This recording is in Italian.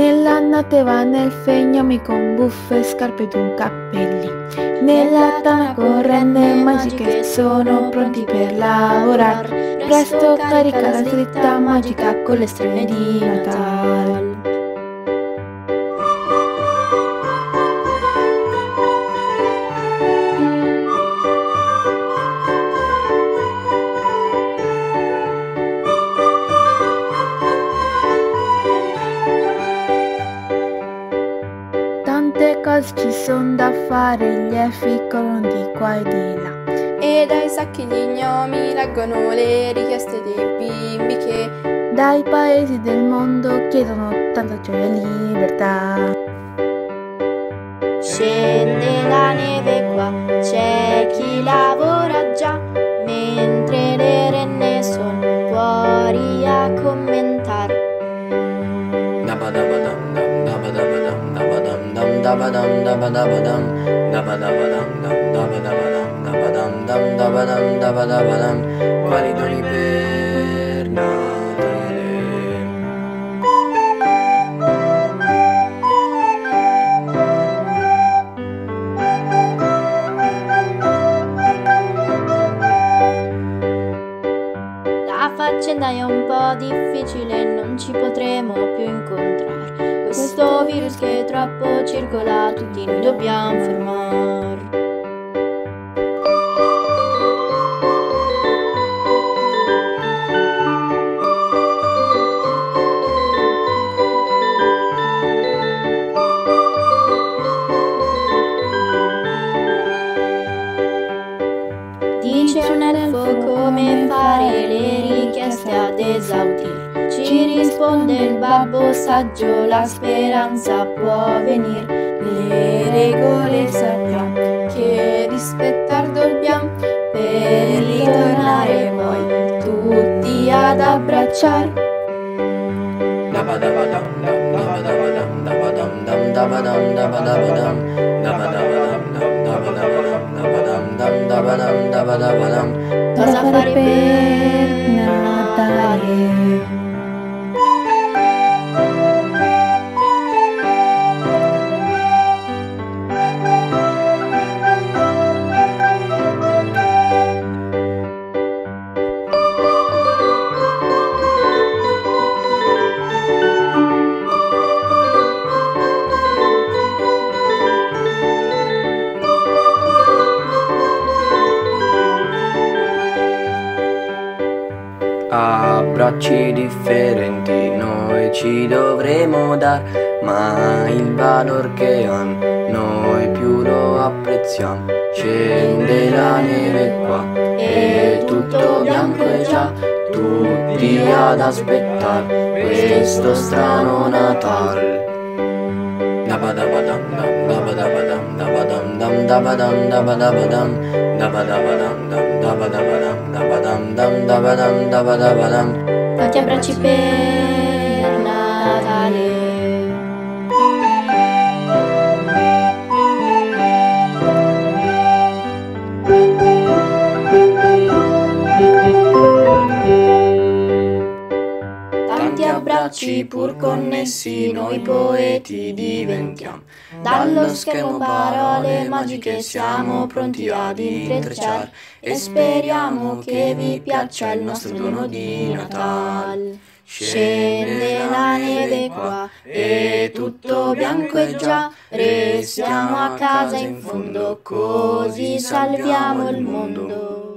Nella notte va nel fegnomi con buffe, scarpe ed un cappelli. Nella tana corrende magiche sono pronti per lavorare. Presto carica la slitta magica con le stelle di Natale. Ci sono da fare, gli elfi corrono di qua e di là. E dai sacchi di gnomi leggono le richieste dei bimbi che Dai paesi del mondo chiedono tanta gioia e libertà. Scende la neve qua, c'è chi lavora dabadam, dam, dabadam, dabadabadam, dabadabadam, dam, dabadabadam, dabadam, dam, dabadam, dabadabadam, quali doni per Natale. La faccenda è un po' difficile, non ci potremo più incontrare. Questo virus che troppo circola, tutti noi dobbiamo fermare. Dice un elfo come fare le richieste ad esaudire. Ci risponde il babbo saggio, la speranza può venire. Le regole sappiamo che rispettar dobbiamo per ritornare poi tutti ad dabadabadam. Cosa fare per Natale? Abbracci differenti noi ci dovremo dar, ma il valor che han noi più lo apprezziamo. Scende la neve qua e tutto bianco è già, tutti ad aspettar questo strano Natal. Dabadabadam, dam, dabadabadam, dabadam, dam, dabadam, dabadabadam, dabadabadam, dam, dabadabadam, dabadam, dam, dabadam, dabadabadam. Quanti abbracci per Abbracci pur connessi noi poeti diventiamo. Dallo schermo parole magiche siamo pronti ad intrecciare e speriamo che vi piaccia il nostro dono di Natale. Scende la neve qua e tutto bianco è già, restiamo a casa in fondo così salviamo il mondo.